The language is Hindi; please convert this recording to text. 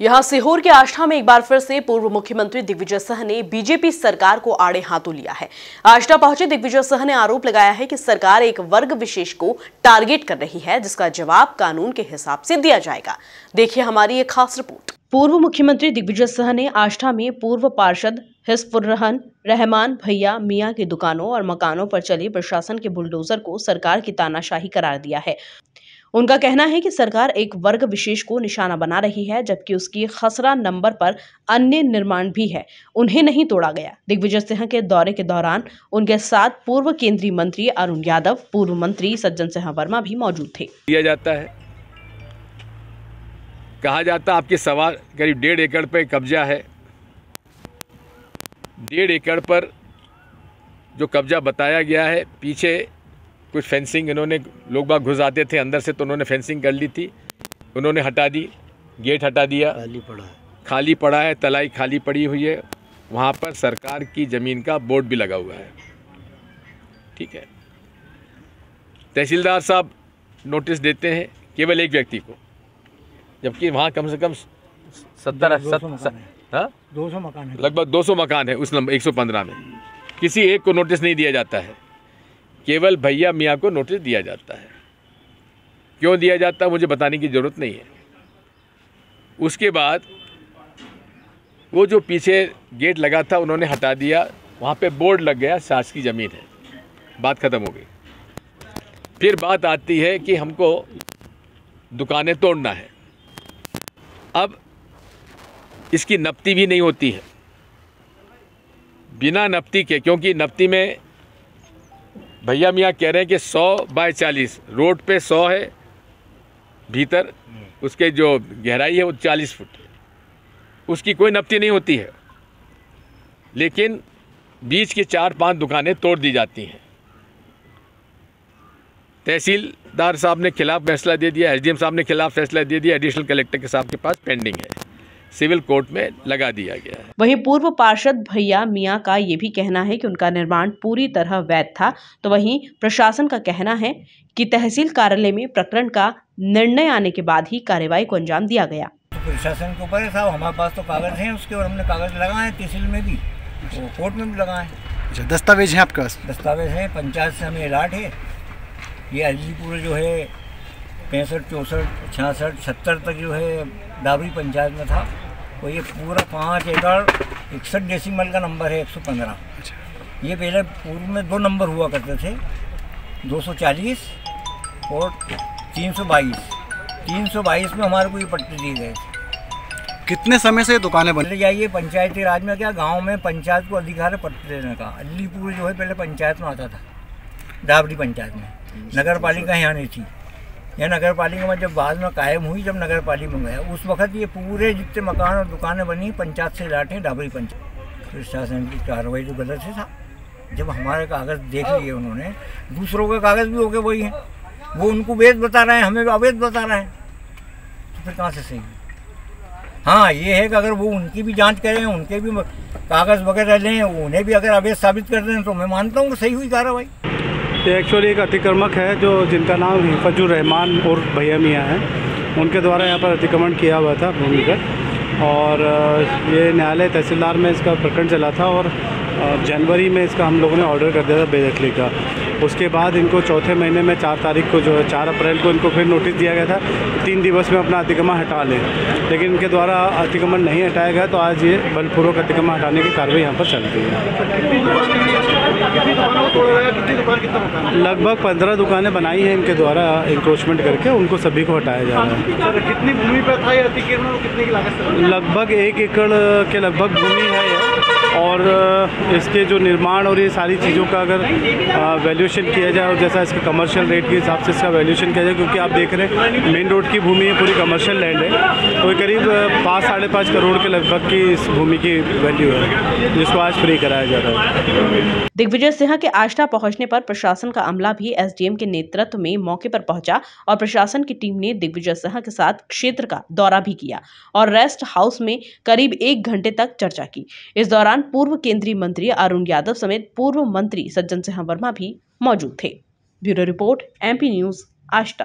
यहाँ सीहोर के आष्ठा में एक बार फिर से पूर्व मुख्यमंत्री दिग्विजय सिंह ने बीजेपी सरकार को आड़े हाथों लिया है। आष्ठा पहुँचे, दिग्विजय सिंह ने आरोप लगाया है कि सरकार एक वर्ग विशेष को टारगेट कर रही है, जिसका जवाब कानून के हिसाब से दिया जाएगा। देखिए हमारी एक खास रिपोर्ट। पूर्व मुख्यमंत्री दिग्विजय सिंह ने आष्ठा में पूर्व पार्षद हिस्फुर्रहन, रहमान भैया, मियाँ की दुकानों और मकानों पर चले प्रशासन के बुलडोजर को सरकार की तानाशाही करार दिया है। उनका कहना है कि सरकार एक वर्ग विशेष को निशाना बना रही है, जबकि उसकी खसरा नंबर पर अन्य निर्माण भी है। उन्हें नहीं तोड़ा गया। दिग्विजय सिंह के दौरे के दौरान उनके साथ पूर्व केंद्रीय मंत्री अरुण यादव, पूर्व मंत्री सज्जन सिंह वर्मा भी मौजूद थे। दिया जाता है। कहा जाता आपके सवाल करीब डेढ़ एकड़ पे कब्जा है। डेढ़ एकड़ पर जो कब्जा बताया गया है, पीछे कुछ फेंसिंग इन्होंने लोग बाग घुस आते थे अंदर से तो उन्होंने फेंसिंग कर ली थी। उन्होंने हटा दी गेट हटा दिया। खाली पड़ा है। खाली पड़ा है तलाई खाली पड़ी हुई है। वहाँ पर सरकार की ज़मीन का बोर्ड भी लगा हुआ है। ठीक है। तहसीलदार साहब नोटिस देते हैं केवल एक व्यक्ति को। जबकि वहाँ कम से कम सत्तर दो सौ मकान है। हाँ? दो सौ मकान है। लगभग 200 मकान उस नंबर 115 में। किसी एक को नोटिस नहीं दिया जाता है। केवल भैया मियाँ को नोटिस दिया जाता है। क्यों दिया जाता है, मुझे बताने की ज़रूरत नहीं है। उसके बाद, वो जो पीछे गेट लगा था, उन्होंने हटा दिया, वहाँ पे बोर्ड लग गया, सास की ज़मीन है। बात ख़त्म हो गई। फिर बात आती है कि हमको दुकानें तोड़ना है। अब इसकी नपती भी नहीं होती है। बिना नपती के, क्योंकि नपती में भैया मियाँ कह रहे हैं कि 100 बाय 40 रोड पे 100 है भीतर उसके जो गहराई है वो 40 फुट। है उसकी कोई नपती नहीं होती है। लेकिन बीच की चार पाँच दुकानें तोड़ दी जाती हैं। तहसीलदार साहब ने खिलाफ फैसला दे दिया एसडीएम साहब ने खिलाफ फैसला दे दिया एडिशनल कलेक्टर के साहब के पास पेंडिंग है। सिविल कोर्ट में लगा दिया गया है। वहीं पूर्व पार्षद भैया मियाँ का ये भी कहना है कि उनका निर्माण पूरी तरह वैध था। तो वहीं प्रशासन का कहना है कि तहसील कार्यालय में प्रकरण का निर्णय आने के बाद ही कार्यवाही को अंजाम दिया गया। तो प्रशासन के ऊपर है साहब हमारे पास तो कागज़ हैं उसके और हमने कागज़ लगाए हैं तहसील में भी। वो कोर्ट में भी लगाए। हैं अच्छा दस्तावेज़ हैं आपके पास? दस्तावेज़ हैं पंचायत से हमें अलाट है। ये अलीपुर जो है पैंसठ चौंसठ छियासठ सत्तर तक जो है डाबरी पंचायत में था। तो ये पूरा पाँच एकड़ इकसठ डेसिमल का नंबर है एक सौ पंद्रह। ये पहले पूर्व में दो नंबर हुआ करते थे दो सौ चालीस और तीन सौ बाईस। तीन सौ बाईस में हमारे को ये पट्टे दिए गए थे। कितने समय से ये दुकानें बनी चले जाइए पंचायती राज में क्या गाँव में पंचायत को अधिकार है पट्टे देने का? अलीपुर जो है पहले पंचायत में आता था डाबरी पंचायत में। नगर पालिका यहाँ नहीं थी। यह नगर पालिका में जब बाद में कायम हुई, जब नगर पालिका में उस वक्त ये पूरे जितने मकान और दुकानें बनी, पंचायत से लाटे डाबरी पंचायत। प्रशासन की कार्रवाई तो गलत है साहब जब हमारे कागज़ देख लिए उन्होंने, दूसरों के कागज़ भी हो गए वही हैं। वो उनको वेद बता रहे हैं, हमें अवैध बता रहे हैं। तो फिर कहाँ से सही हाँ ये है कि अगर वो उनकी भी जाँच करें, उनके भी कागज़ वगैरह लें, उन्हें भी अगर अवैध साबित कर दें तो मैं मानता हूँ कि सही हुई कार्रवाई। ये एक्चुअली एक अतिक्रमक है जो जिनका नाम हिफजुर रहमान और भैया मियाँ हैं। उनके द्वारा यहाँ पर अतिक्रमण किया हुआ था भूमि पर और ये न्यायालय तहसीलदार में इसका प्रकरण चला था और जनवरी में इसका हम लोगों ने ऑर्डर कर दिया था बेदखली का। उसके बाद इनको चौथे महीने में चार तारीख को जो है, चार अप्रैल को इनको फिर नोटिस दिया गया था, तीन दिवस में अपना अतिक्रमण हटा लें। लेकिन इनके द्वारा अतिक्रमण नहीं हटाया गया तो आज ये बलपूर्वक अतिक्रमण हटाने की कार्रवाई यहाँ पर चल रही है। लगभग पंद्रह दुकानें बनाई हैं इनके द्वारा इंक्रोचमेंट करके उनको सभी को हटाया जा रहा है। कितनी भूमि पर था अतिक्रमण कितने की लागत लगभग एक एकड़ के लगभग भूमि है और इसके जो निर्माण और ये सारी चीज़ों का अगर वैल्यूएशन किया जाए और जैसा इसके कमर्शियल रेट के हिसाब से इसका वैल्यूएशन किया जाए, क्योंकि आप देख रहे हैं मेन रोड की भूमि है, पूरी कमर्शियल लैंड है। तो करीब पाँच, साढ़े पाँच करोड़ के लगभग की इस भूमि की वैल्यू है, जिसको आज फ्री कराया जा रहा है। दिग्विजय सिंह के आष्टा पहुँचने पर प्रशासन का अमला भी एसडीएम के नेतृत्व में मौके पर पहुँचा और प्रशासन की टीम ने दिग्विजय सिंह के साथ क्षेत्र का दौरा भी किया और रेस्ट हाउस में करीब एक घंटे तक चर्चा की। इस दौरान पूर्व केंद्रीय मंत्री अरुण यादव समेत पूर्व मंत्री सज्जन सिंह वर्मा भी मौजूद थे। Bureau report MP news Ashta.